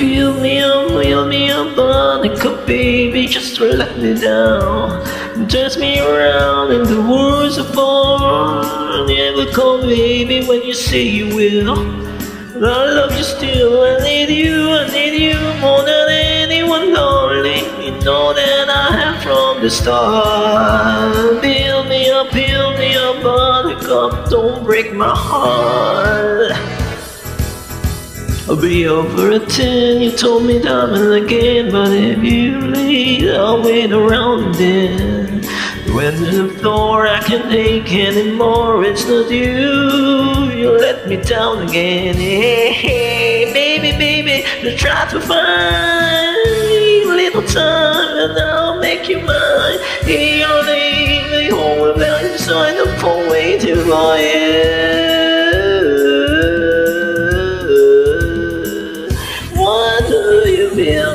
Fill me up, fill me up, buttercup, baby, just let me down. Turns me around in the words of fun. Never call baby when you say you will. I love you still, I need you, I need you more than anyone, darling. You know that I have from the start. Build me up, build me up, buttercup, don't break my heart. I'll be over at ten, you told me and again But if you leave, I'll wait around then. When the floor I can't take anymore. It's not you, you let me down again. Hey, hey, baby, baby, just try to find a little time And I'll make you mine. Hey, you're the whole value sign up for way long Build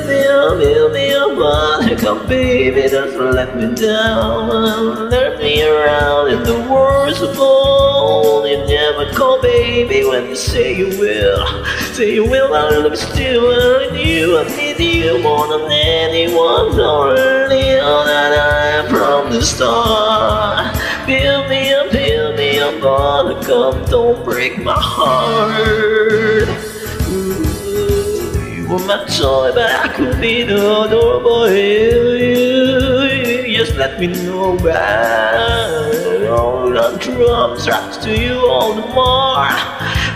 me up, build me up, buttercup, baby, don't let me down. Turn me around in the worst of all. You never call, baby, when you say you will. Say you will, I love you still. I you, I need you more than anyone. Darling, that I am from the start. Build me up, build me up, buttercup, don't break my heart were my toy, but I could be the you. Just let me know why. All the drums rocks to you all the more.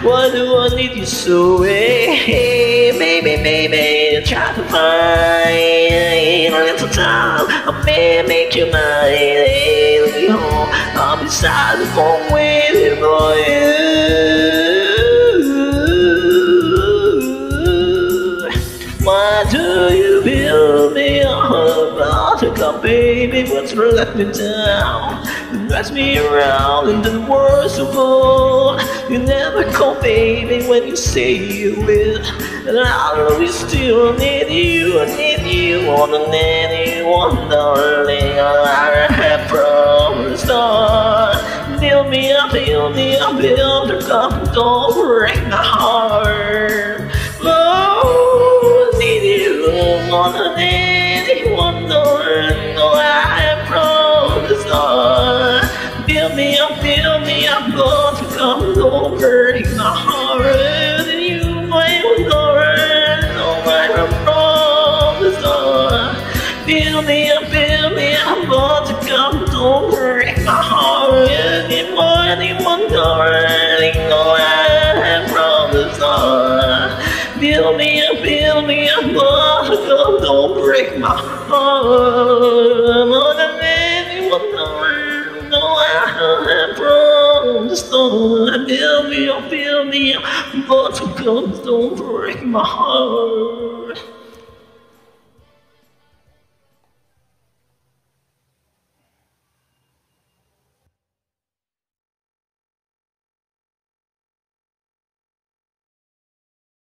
Why do I need you so? Hey, hey, maybe, baby, try to find a little time. I may make you mine. Hey, I'm beside the phone waiting for you. Come, baby, what's let me down? You mess me around in the worst of all. You never call, baby, when you say you will. And I'll always still need you, I need you more than anyone, darling. I have promised, Build me up, build me up, buttercup, don't break my heart. Oh, need you more than Lord To come over my heart And you, my Lord No, I am from the start Build me build me up, Lord To come over. In my heart And you, anyone, darling No, I am from the start Build me build me up, Lord come, don't break my heart more than anyone knows. No, Promised, don't build me build me but come, don't break my heart.